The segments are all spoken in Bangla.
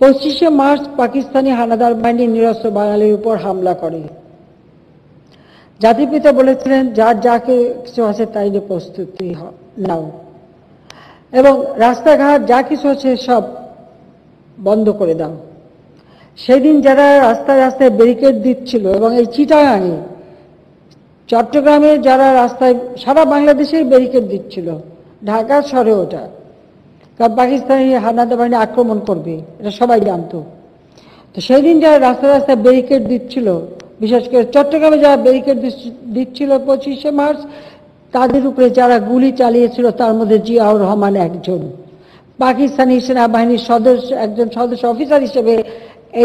পঁচিশে মার্চ পাকিস্তানি হানাদার বাহিনী নিরস্ত্র বাঙালির উপর হামলা করে। জাতিপিতা বলেছিলেন, যার যাকে কিছু আছে তাই নিয়ে প্রস্তুতি নাও। এবং রাস্তাঘাট যা কিছু আছে সব বন্ধ করে দাও। সেদিন যারা রাস্তায় রাস্তায় ব্যারিকেড দিচ্ছিল এবং এই চিটাগাঙে, চট্টগ্রামে যারা রাস্তায় সারা বাংলাদেশেই ব্যারিকেড দিচ্ছিল, ঢাকা শহরে ওটা। কারণ পাকিস্তানি হানাদা বাহিনী আক্রমণ করবে, এটা সবাই জানতো। তো সেই দিন যারা রাস্তায় রাস্তায় ব্যারিকেড দিচ্ছিল, বিশেষ করে চট্টগ্রামে যারা ব্যারিকেড দিচ্ছিল পঁচিশে মার্চ, তাদের উপরে যারা গুলি চালিয়েছিল, তার মধ্যে জিয়াউর রহমান একজন। পাকিস্তানি সেনাবাহিনীর সদস্য, একজন সদস্য অফিসার হিসেবে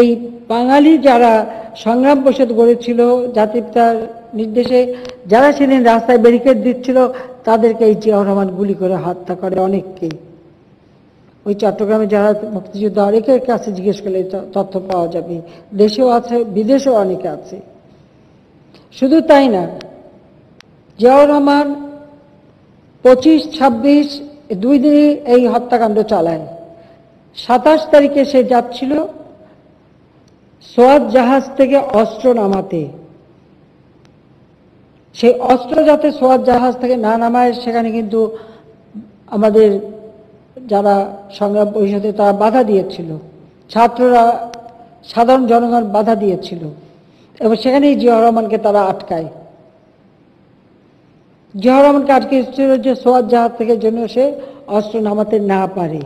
এই বাঙালি যারা সংগ্রাম পরিষদ গড়েছিল জাতিপিতার নির্দেশে, যারা সেদিন রাস্তায় ব্যারিকেড দিচ্ছিল, তাদেরকে এই জিয়াউর রহমান গুলি করে হত্যা করে অনেককেই। ওই চট্টগ্রামে যারা মুক্তিযুদ্ধ, অনেকের কাছে জিজ্ঞেস করলে তথ্য পাওয়া যাবে। দেশেও আছে, বিদেশেও অনেকে আছে। শুধু তাই না, জিয়াউর রহমান পঁচিশ, ছাব্বিশ, দুই দিনই এই হত্যাকাণ্ড চালায়। সাতাশ তারিখে সে যাচ্ছিল সোয়াদ জাহাজ থেকে অস্ত্র নামাতে। সেই অস্ত্র যাতে সোয়াদ জাহাজ থেকে না নামায়, সেখানে কিন্তু আমাদের যারা সংগ্রাম পরিষদে তারা বাধা দিয়েছিল। ছাত্ররা সাধারণ জনগণ বাধা দিয়েছিল এবং সেখানেই জিয়া রহমানকে তারা আটকায়। জিয়া রহমানকে আটকে যে সোয়াদ জাহাজ থেকে যেন সে অস্ত্র নামাতে না পারে।